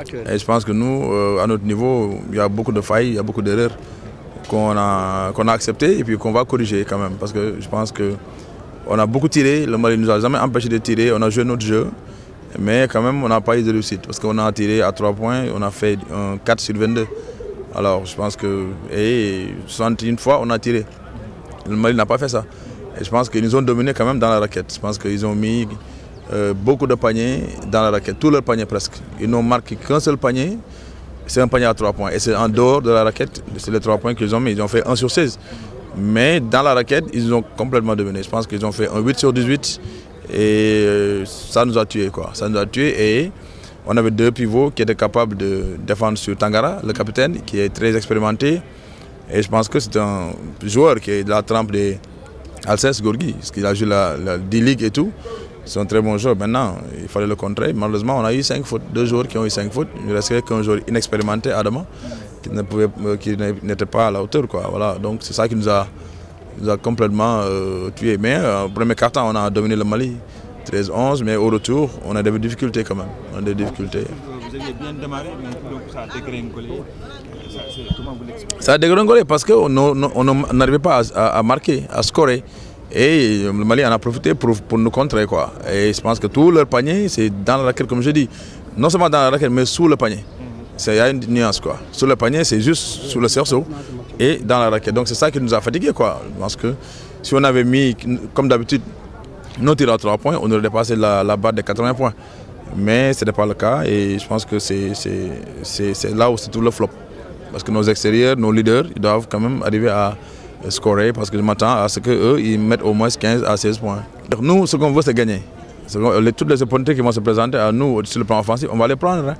Et je pense que nous, euh, à notre niveau, il y a beaucoup de failles, il y a beaucoup d'erreurs qu'on a, qu'on a acceptées et puis qu'on va corriger quand même. Parce que je pense que on a beaucoup tiré, le Mali ne nous a jamais empêché de tirer, on a joué notre jeu, mais quand même on n'a pas eu de réussite. Parce qu'on a tiré à 3 points, on a fait un 4 sur 22. Alors je pense que, et 61 fois on a tiré. Le Mali n'a pas fait ça. Et je pense qu'ils nous ont dominé quand même dans la raquette. Je pense qu'ils ont mis euh, beaucoup de paniers dans la raquette, tous leurs paniers presque. Ils n'ont marqué qu'un seul panier, c'est un panier à 3 points. Et c'est en dehors de la raquette, c'est les 3 points qu'ils ont mis. Ils ont fait 1 sur 16. Mais dans la raquette, ils ont complètement dominé. Je pense qu'ils ont fait un 8 sur 18 et euh, ça nous a tués. Quoi. Ça nous a et on avait deux pivots qui étaient capables de défendre sur Tangara, le capitaine, qui est très expérimenté. Et je pense que c'est un joueur qui est de la trempe des Alcès Gorgui, parce qu'il a joué la, la D-League et tout. C'est un très bon joueur. Maintenant, il fallait le contrer. Malheureusement, on a eu 5 fautes, deux joueurs qui ont eu 5 fautes. Il ne restait qu'un joueur inexpérimenté, Adama, qui qui n'était pas à la hauteur. Quoi. Voilà. Donc c'est ça qui nous a, nous a complètement euh, tués. Mais euh, au premier quart-temps, on a dominé le Mali. 13-11, mais au retour, on a des difficultés quand même. On a des difficultés. Vous aviez bien démarré, mais donc ça a dégringolé. Ça, comment vous l'expliquez? Ça a dégringolé parce qu'on n'arrivait pas à, à, marquer, à scorer. Et le Mali en a profité pour, pour nous contrer. Quoi. Et je pense que tout leur panier, c'est dans la raquette, comme je dis. Non seulement dans la raquette, mais sous le panier. Il y a une nuance. Quoi. Sous le panier, c'est juste sous le cerceau et dans la raquette. Donc c'est ça qui nous a fatigués. Quoi. Parce que si on avait mis, comme d'habitude, nos tirs à 3 points, on aurait dépassé la, la barre des 80 points. Mais ce n'est pas le cas et je pense que c'est là où c'est tout le flop. Parce que nos extérieurs, nos leaders, ils doivent quand même arriver à scorer parce que je m'attends à ce qu'eux, ils mettent au moins 15 à 16 points. Donc nous, ce qu'on veut, c'est gagner. Toutes les opportunités qui vont se présenter à nous sur le plan offensif, on va les prendre. Hein.